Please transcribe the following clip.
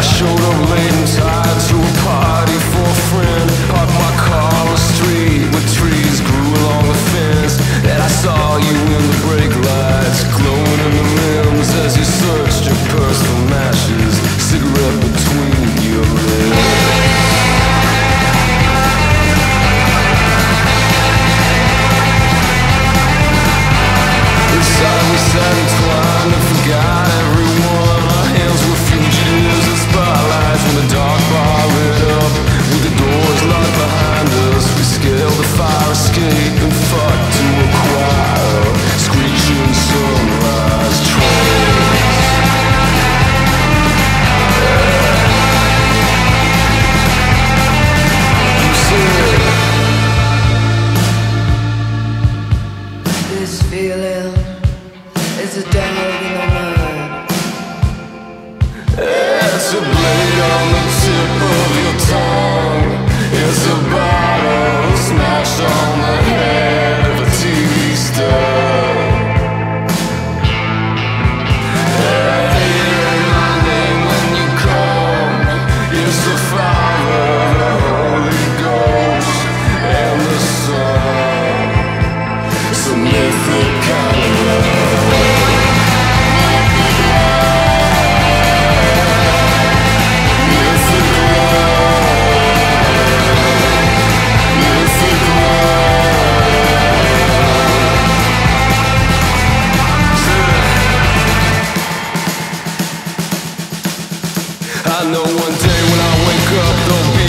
I showed up late. feeling is a dagger in the mind. It's a blade on the tip of your tongue. It's a bottle smashed on the I know one day when I wake up, there'll be